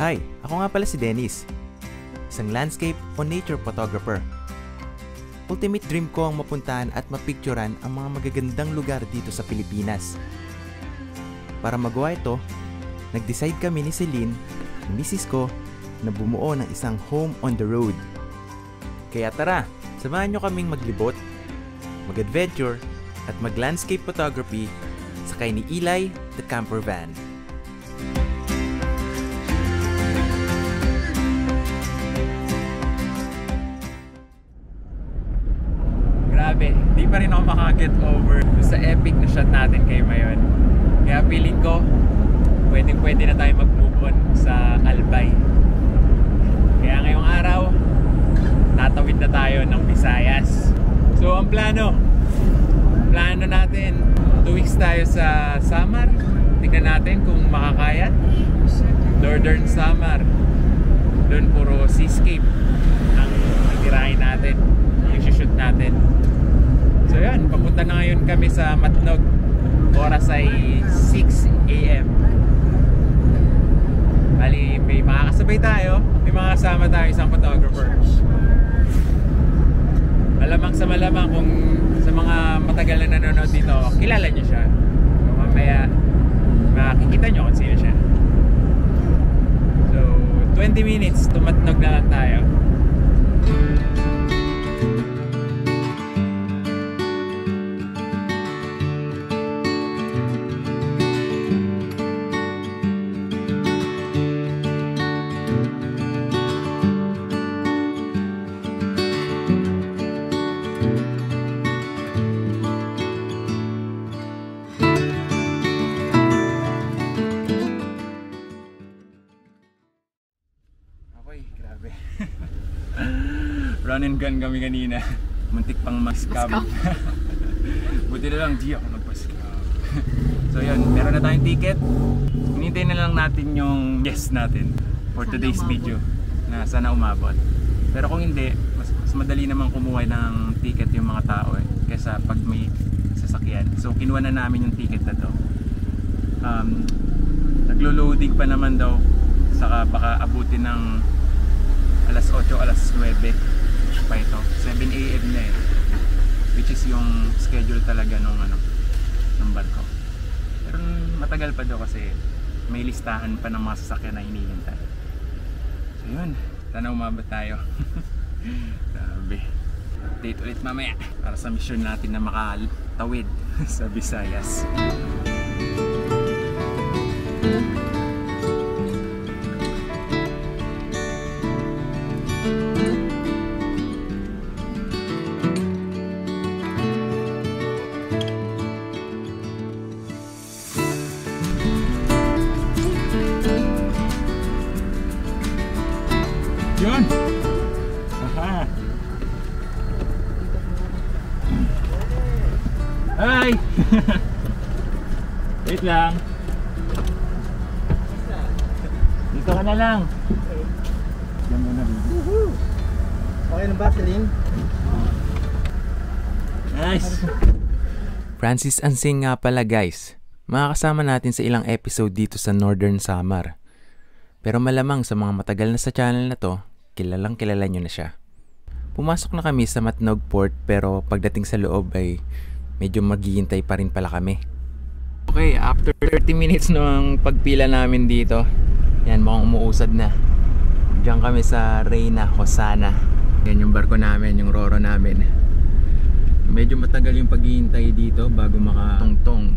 Hi, ako nga pala si Dennis. Isang landscape o nature photographer. Ultimate dream ko ang mapuntahan at mapicturan ang mga magagandang lugar dito sa Pilipinas. Para magawa ito, nag-decide kami ni Celine, ang misis ko, na bumuo ng isang home on the road. Kaya tara, samahan nyo kaming maglibot, mag-adventure, at mag-landscape photography sakay ni Eli the camper van. Makaget over sa epic na shot natin kay Mayon. Kaya feeling ko, pwedeng pwede na tayo mag-move on sa Albay. Kaya ngayong araw, tatawid na tayo ng Visayas. So ang plano, plano natin, 2 weeks tayo sa Samar. Tingnan natin kung makakaya. Northern Samar. Doon puro seascape ang itirahin natin, ang shoot natin. So yun, papunta na ngayon kami sa Matnog. Oras ay 6 a.m. Bali, may makakasabay tayo. May mga kasama tayo isang photographer. Malamang sa malamang kung sa mga matagal na nanonood dito, kilala niyo siya. So, mamaya, makikita niyo kung sino siya. So, 20 minutes, tumatnog na lang tayo. Run and gun kami kanina. Muntik pang mag-scam. Buti na lang, di ako magpa-scam. so yun, meron na tayong ticket. Hinintay na lang natin yung guest natin for Sana today's umabot. video. Na sana umabot. Pero kung hindi, mas, mas madali naman kumuha ng ticket yung mga tao eh. Kesa pag may sasakyan. So kinuha na namin yung ticket na to. Um, naglo-loading pa naman daw saka baka abutin ng alas 8, alas 9 pa ito. 7 a.m. na eh. Which is yung schedule talaga nung ano ng barko. Pero matagal pa daw kasi may listahan pa ng mga sasakyan na hinihintay. So yun. Sana umabot tayo. Grabe. Update ulit mamaya para sa mission natin na makatawid sa Visayas. Yun! Wait lang. Dito ka na lang. Diyan mo na dito. Okay na ba, Celine? Nice! Francis Ansing nga pala guys. Makakasama natin sa ilang episode dito sa Northern Samar. Pero malamang sa mga matagal na sa channel na to, kilalang kilala nyo na siya. Pumasok na kami sa Matnog Port pero pagdating sa loob ay medyo maghihintay pa rin pala kami. Okay, after 30 minutes ng pagpila namin dito, yan mukhang umuusad na. Diyan kami sa Reina Hosana. Yan yung barko namin, yung roro namin. Medyo matagal yung paghihintay dito bago makatungtong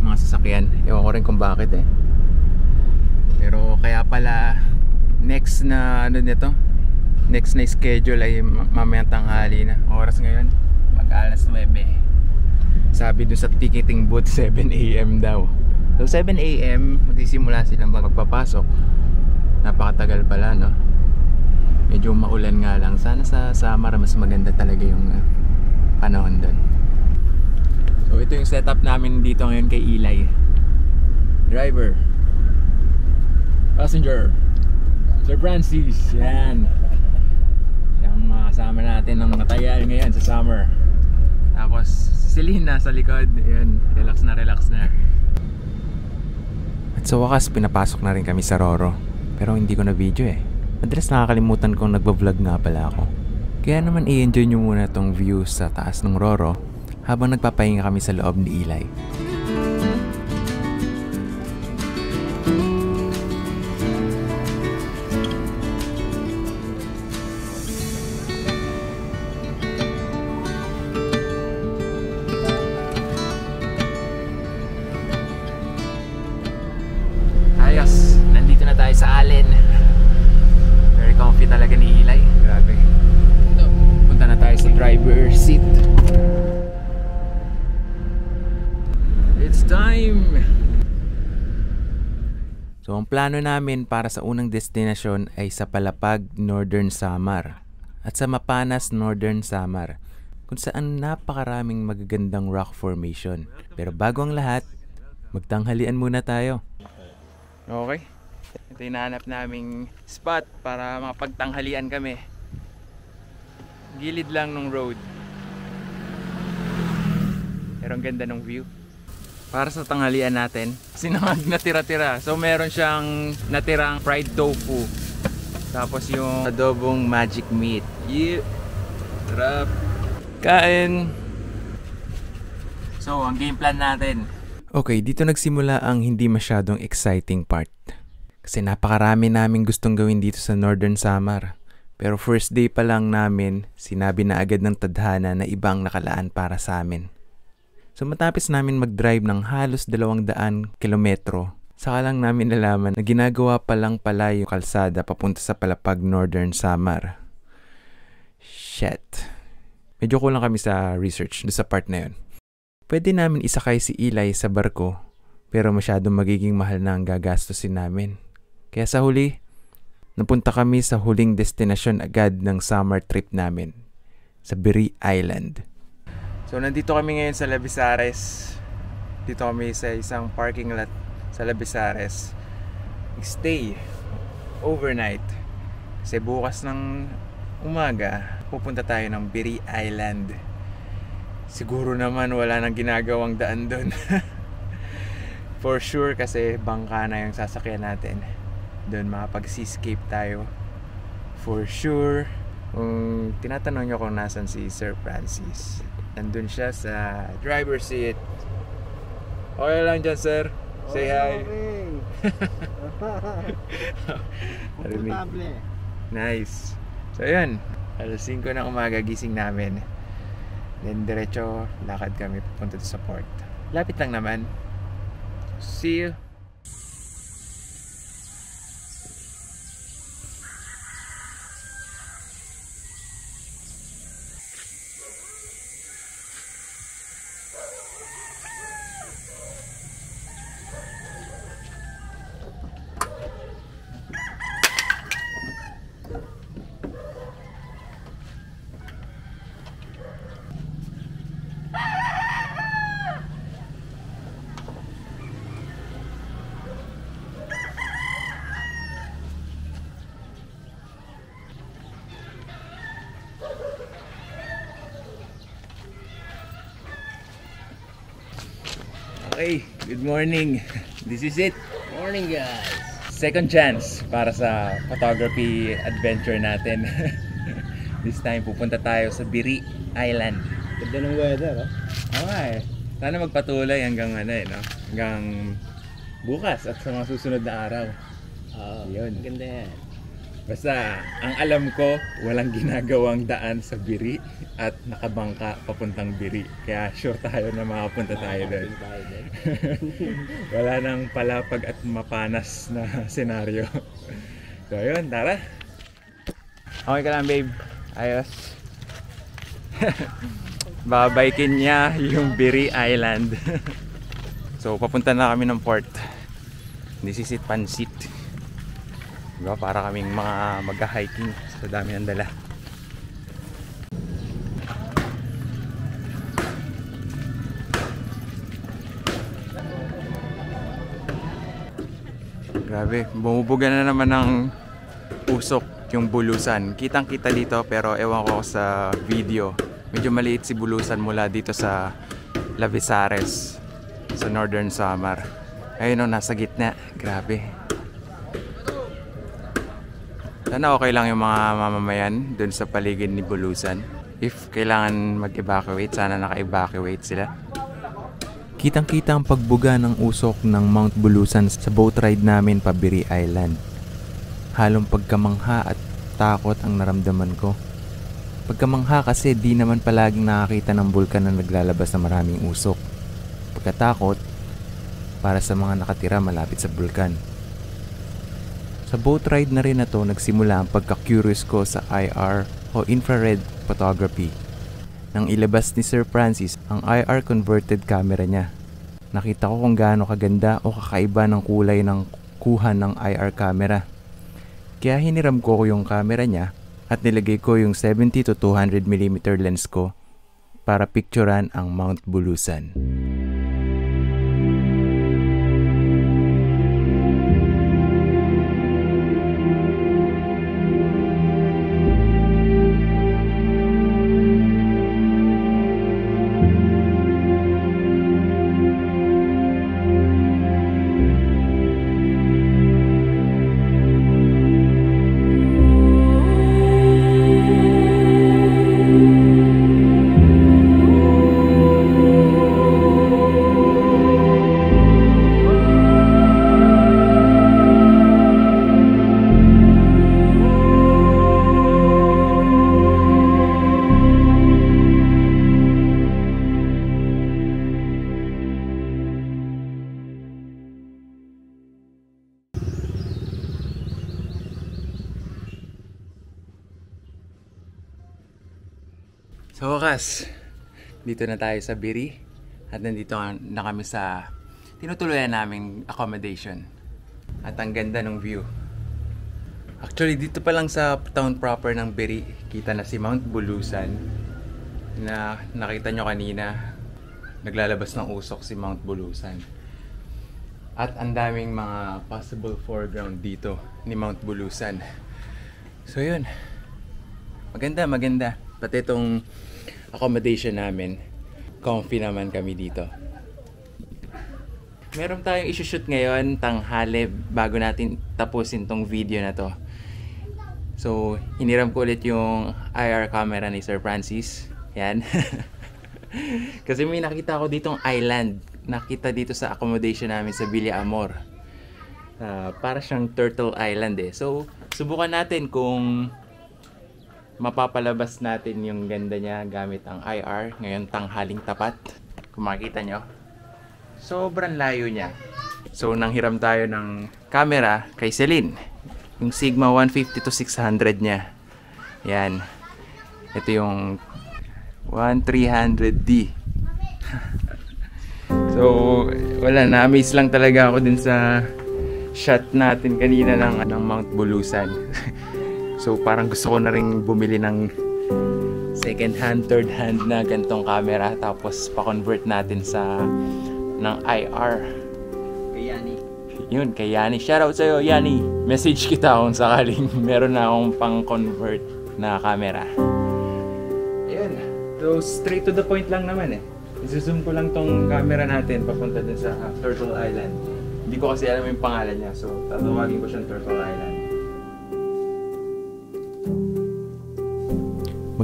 mga sasakyan. Ewan ko rin kung bakit eh. Pero kaya pala next na ano nito? Next na schedule ay ma- mamayang tanghali na. Oras ngayon mag alas 9. Sabi dun sa ticketing booth 7 AM daw. So 7 AM magsisimula silang magpapasok. Napakatagal pala no. Medyo maulan nga lang. Sana sa Samar mas maganda talaga yung uh, panahon doon. So ito yung setup namin dito ngayon kay Eli. Driver. Passenger. Sir Francis. Yan. Yung mga kasama natin ng matagal ngayon sa summer. Celine nasa likod. Yan. Relax na relax na. At sa wakas pinapasok na rin kami sa Roro. Pero hindi ko na video eh. Madalas nakakalimutan kong nagbablog nga pala ako. Kaya naman i-enjoy nyo muna tong view sa taas ng Roro habang nagpapahinga kami sa loob ni Eli. Sa Allen. Very comfy talaga ni Eli. Grabe. Punta na tayo sa driver seat. It's time! So ang plano namin para sa unang destinasyon ay sa Palapag, Northern Samar at sa Mapanas, Northern Samar kung saan napakaraming magagandang rock formation. Pero bago ang lahat, magtanghalian muna tayo. Okay. Ito yung nahanap naming spot para makapagtanghalian kami. Gilid lang ng road. Pero ang ganda ng view. Para sa tanghalian natin, sinangag na tira-tira. So meron siyang natirang fried tofu. Tapos yung adobong magic meat. Yeah. Sarap. Kain. So, ang game plan natin, Okay, dito nagsimula ang hindi masyadong exciting part. Kasi napakarami namin gustong gawin dito sa Northern Samar. Pero first day pa lang namin, sinabi na agad ng tadhana na ibang nakalaan para sa amin. So matapos namin mag-drive ng halos 200 kilometro, saka lang namin nalaman na ginagawa pa lang pala yung kalsada papunta sa Palapag Northern Samar. Shit. Medyo kulang kami sa research do sa part na yun. Pwede namin isakay si Eli sa barko pero masyadong magiging mahal na ang gagastusin namin. Kaya sa huli, napunta kami sa huling destinasyon agad ng summer trip namin sa Biri Island. So nandito kami ngayon sa Labisares. Dito kami sa isang parking lot sa Labisares. Stay overnight. Kasi bukas ng umaga, pupunta tayo ng Biri Island. Siguro naman wala nang ginagawang daan doon. For sure kasi bangka na yung sasakyan natin. Doon makapag-seascape tayo. For sure. Kung tinatanong nyo kung nasan si Sir Francis, nandun siya sa driver seat. Okay lang dyan, sir. Say hi. Narinig. Komportable. Nice. So, yun. Alas 5 ng umaga gising namin. Then, diretso, lakad kami papunta sa port. Lapit lang naman. See you. Okay, good morning. This is it. Morning guys. Second chance para sa photography adventure natin. This time pupunta tayo sa Biri Island. Ganda ng weather, oh. Okay. Sana magpatuloy hanggang ano eh, no? Hanggang bukas at sa mga susunod na araw. Oo. Yun. Ganda yan. Basta, ang alam ko, walang ginagawang daan sa Biri at nakabangka papuntang Biri. Kaya sure tayo na makapunta tayo doon. Makakapin tayo doon. Wala nang palapag at mapanas na senaryo. So, yun, tara. Okay ka lang, babe. Ayos. Babaikin niya yung Biri Island. so, papunta na kami ng port. This is it, Pansit. Diba? Para kaming mga mag-hiking sa dami ng dala. Grabe, bumubuga na naman ng usok yung bulusan. Kitang kita dito pero ewan ko sa video. Medyo maliit si bulusan mula dito sa Lavisares sa Northern Samar. Ayun o, nasa gitna. Grabe. Sana okay lang yung mga mamamayan dun sa paligid ni Bulusan. If kailangan mag-evacuate, sana naka-evacuate sila. Kitang-kita ang pagbuga ng usok ng Mount Bulusan sa boat ride namin pa Biri Island. Halong pagkamangha at takot ang naramdaman ko. Pagkamangha kasi di naman palaging nakakita ng bulkan na naglalabas ng maraming usok. Pagkatakot, para sa mga nakatira malapit sa bulkan. Sa boat ride na rin na to nagsimula ang pagka-curious ko sa IR o infrared photography. Nang ilabas ni Sir Francis ang IR converted camera niya. Nakita ko kung gaano kaganda o kakaiba ng kulay ng kuha ng IR camera. Kaya hiniram ko yung camera niya at nilagay ko yung 70 to 200 mm lens ko para picturean ang Mount Bulusan. Sa wakas, dito na tayo sa Biri at nandito na kami sa tinutuloyan naming accommodation. At ang ganda ng view. Actually, dito pa lang sa town proper ng Biri, kita na si Mount Bulusan na nakita nyo kanina. Naglalabas ng usok si Mount Bulusan. At ang daming mga possible foreground dito ni Mount Bulusan. So yun. Maganda, maganda. Pati itong accommodation namin, comfy naman kami dito. Meron tayong isushoot ngayon, tanghali, bago natin tapusin tong video na to. So, hiniram ko ulit yung IR camera ni Sir Francis. Yan. Kasi may nakita ko ditong island. Nakita dito sa accommodation namin sa Villa Amor. Ah, para siyang Turtle Island eh. So, subukan natin kung mapapalabas natin yung ganda niya gamit ang IR ngayon tanghaling tapat. Kung makikita nyo sobrang layo niya. So nanghiram tayo ng camera kay Celine. Yung Sigma 150 to 600 niya. Yan. Ito yung 1300D so wala na. Amaze lang talaga ako din sa shot natin kanina ng, ng Mount Bulusan So parang gusto ko na rin bumili ng second hand, third hand na gantong camera tapos pa-convert natin sa ng IR. Kay Yani. Yun, kay Yani. Shoutout sa'yo, Yani. Message kita kung sakaling meron na akong pang-convert na camera. Ayun. So, straight to the point lang naman eh. Isusum ko lang tong camera natin papunta dun sa uh, Turtle Island. Hindi ko kasi alam yung pangalan niya. So, tatawagin ko siyang Turtle Island.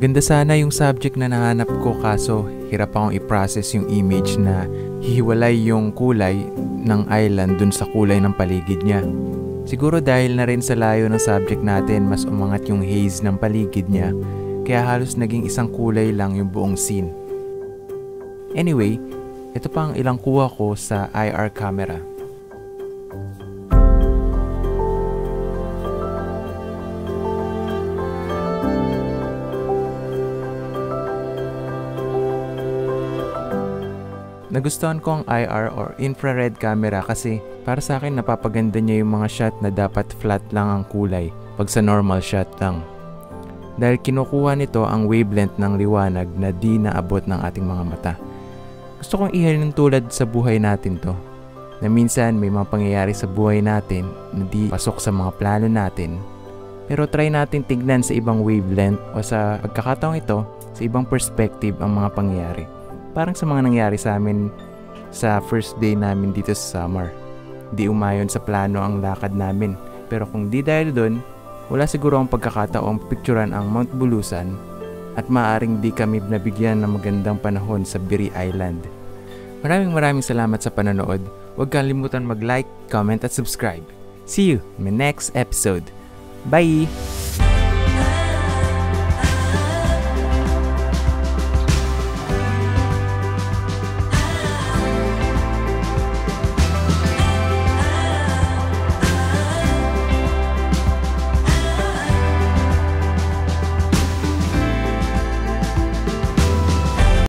Maganda sana yung subject na nahanap ko kaso hirap akong i-process yung image na hihiwalay yung kulay ng island dun sa kulay ng paligid niya. Siguro dahil na rin sa layo ng subject natin mas umangat yung haze ng paligid niya kaya halos naging isang kulay lang yung buong scene. Anyway, ito pa ang ilang kuha ko sa IR camera. Nagustuhan ko ang IR or infrared camera kasi para sa akin napapaganda niya yung mga shot na dapat flat lang ang kulay pag sa normal shot lang. Dahil kinukuha nito ang wavelength ng liwanag na di naabot ng ating mga mata. Gusto kong ihalin tulad sa buhay natin to. Na minsan may mga pangyayari sa buhay natin na di pasok sa mga plano natin. Pero try natin tignan sa ibang wavelength o sa pagkakataong ito sa ibang perspective ang mga pangyayari parang sa mga nangyari sa amin sa first day namin dito sa summer. Di umayon sa plano ang lakad namin. Pero kung di dahil doon, wala siguro ang pagkakataong picturean ang Mount Bulusan at maaring di kami nabigyan ng magandang panahon sa Biri Island. Maraming maraming salamat sa panonood. Huwag kalimutan mag-like, comment at subscribe. See you in my next episode. Bye!